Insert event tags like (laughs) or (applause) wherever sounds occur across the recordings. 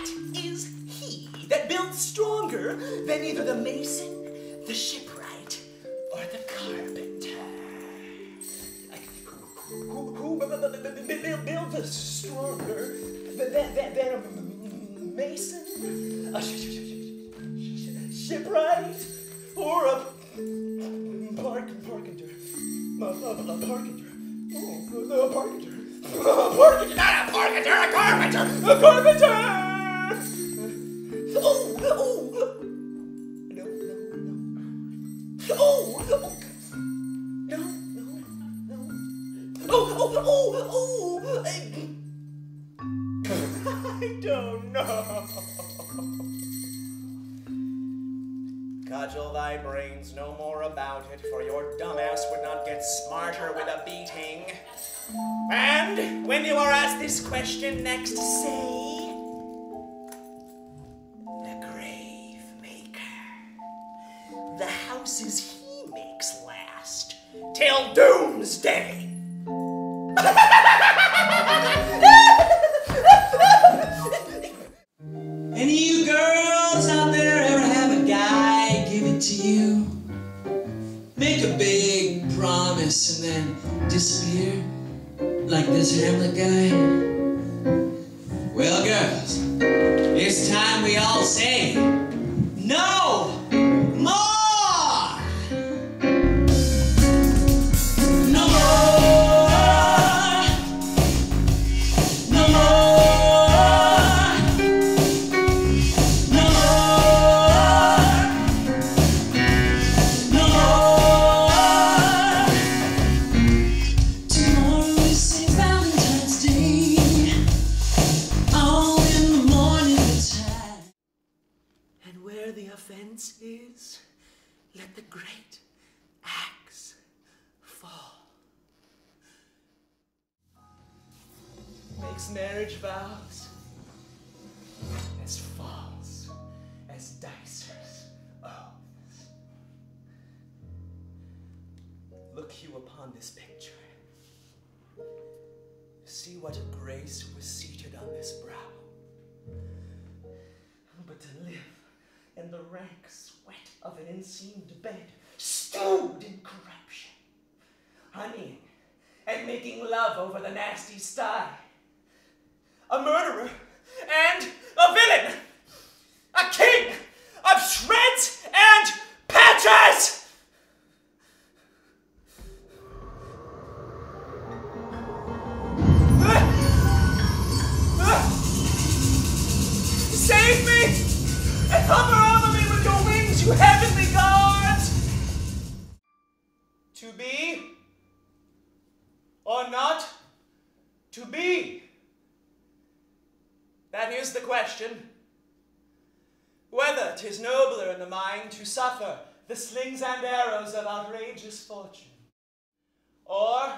What is he that builds stronger than either the mason, the shipwright, or the carpenter? Who, who, who bu- bu- bu- bu- bu- builds stronger than, than, than, a mason, a sh- sh- sh- sh- shipwright, or a park, parkenter? A, a, a parkenter. Oh, a parkenter. (laughs) A parkenter, not a parkenter, a carpenter! A carpenter! Thy brains no more about it, for your dumbass would not get smarter with a beating. And when you are asked this question next, say, the grave maker. The houses he makes last till doomsday. (laughs) disappear? Like this Hamlet guy? Well, girls, it's time we all say no offense is, let the great axe fall. Makes marriage vows as false as dicers oaths. Look you upon this picture. See what a grace was seated on this brow but to live in the rank sweat of an enseamed bed, stewed in corruption, honeying and making love over the nasty sty. A murderer and a villain, a king of shreds and patches! Or not to be? That is the question. Whether 'tis nobler in the mind to suffer the slings and arrows of outrageous fortune, or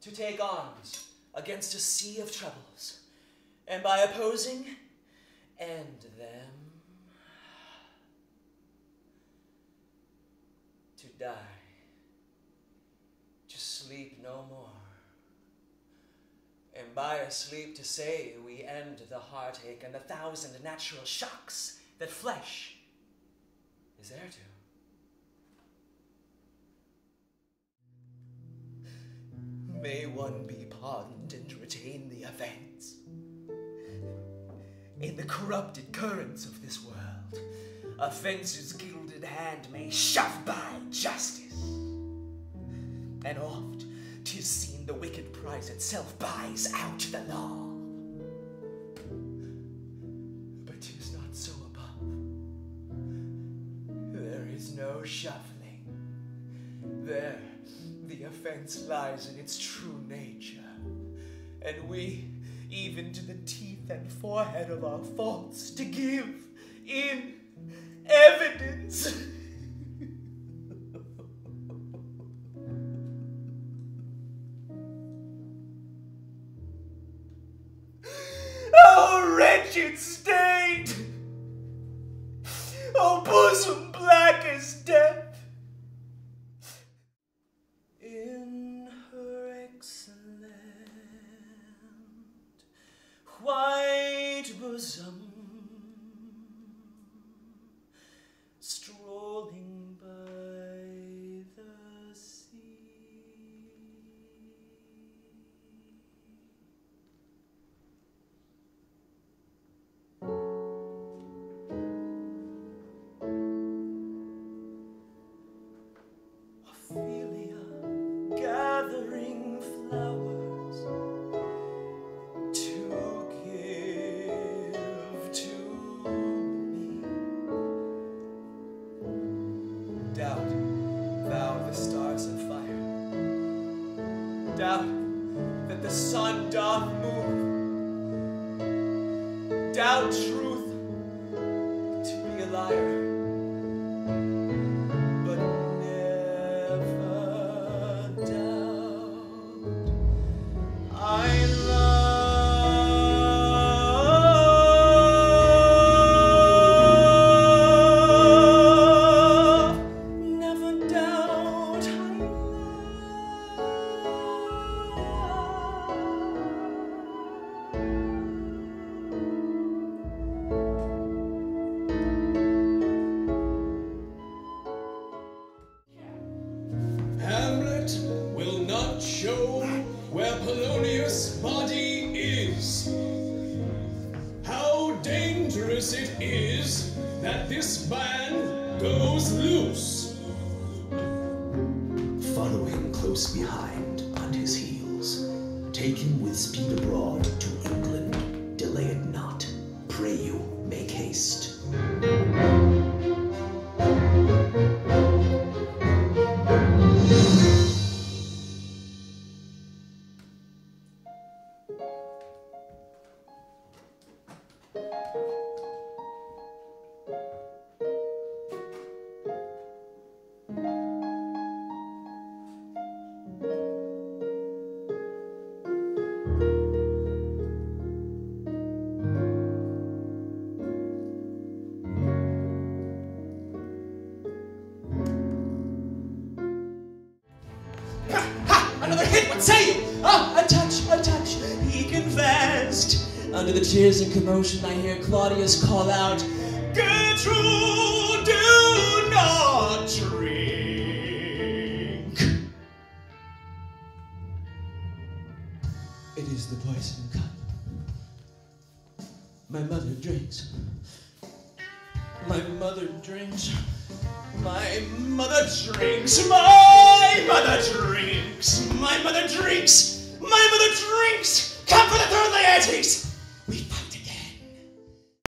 to take arms against a sea of troubles, and by opposing, end them to die, sleep no more. And by a sleep to say we end the heartache and the thousand natural shocks that flesh is heir to. May one be pardoned and retain the offense. In the corrupted currents of this world, offence's gilded hand may shove by justice. And oft 'tis seen the wicked prize itself buys out the law. But 'tis not so above. There is no shuffling. There, the offense lies in its true nature. And we, even to the teeth and forehead of our faults, to give in evidence. Oh, wretched Doubt truth to be a liar loose. Following close behind on his heels. Take him with speed abroad to England. Under the cheers and commotion, I hear Claudius call out, Gertrude, do not drink. It is the poison cup. My mother drinks. My mother drinks. My mother drinks. My mother drinks. My mother drinks. My mother drinks. Come for the third Laertes.